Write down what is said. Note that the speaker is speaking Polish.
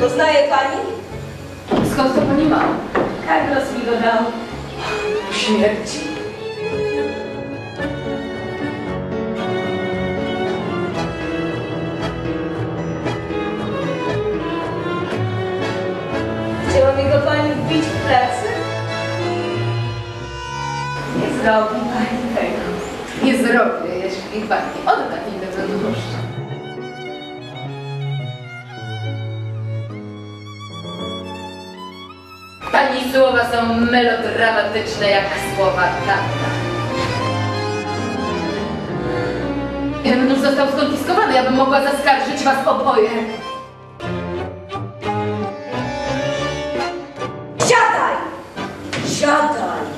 Poznaje pani? Skąd to pani ma? Carlos mi go dał. Śmierci. Chciała mi go pani wbić w plecy? Nie zrobi pani tego. Nie zrobię, jeśli pani odda mi tego dłuższa. słowa są melodramatyczne jak słowa tata. Ten nóż został skonfiskowany, ja bym mogła zaskarżyć was oboje. Siadaj! Siadaj!